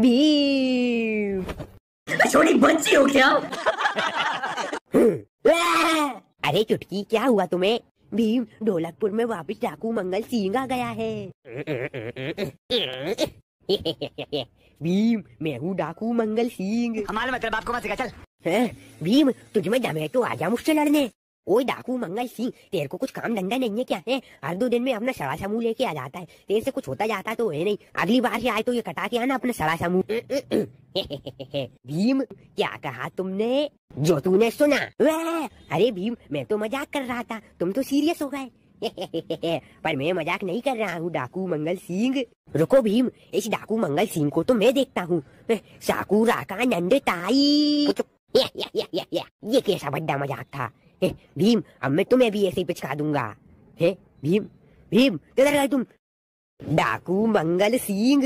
भीम छोटी बच्ची हो क्या? अरे चुटकी क्या हुआ तुम्हें? भीम ढोलकपुर में वापस डाकू मंगल सिंह आ गया है। भीम मैं हूँ डाकू मंगल सिंह। हमारे मतलब आपको मत सिखा चल। भीम तुझमें दम है तो आजा मुझसे लड़ने। ओए डाकू मंगल सिंह तेरे को कुछ काम धंधा नहीं है क्या? है? हर दो दिन में अपना सड़ा सा मुँह लेके आ जाता है। तेरे से कुछ होता जाता तो है नहीं। अगली बार से आए तो ये कटा के आना अपना सड़ा सा मुँह भीम क्या कहा तुमने? जो तूने सुना। अरे भीम मैं तो मज़ाक कर रहा था। तुम तो सीरियस हो गए। पर मैं मज़ाक नहीं कर रहा हूँ डाकू मंगल सिंह। रुको भीम इस डाकू मंगल सिंह को तो मैं देखता हूँ। साकू राका नंद ताई। या, या, या, या, या, ये कैसा बड्डा मज़ाक था। हे, भीम अब मैं तुम्हें भी ऐसे ही पिचका दूँगा। हे भीम भीम किधर गए तुम? डाकू मंगल सिंह।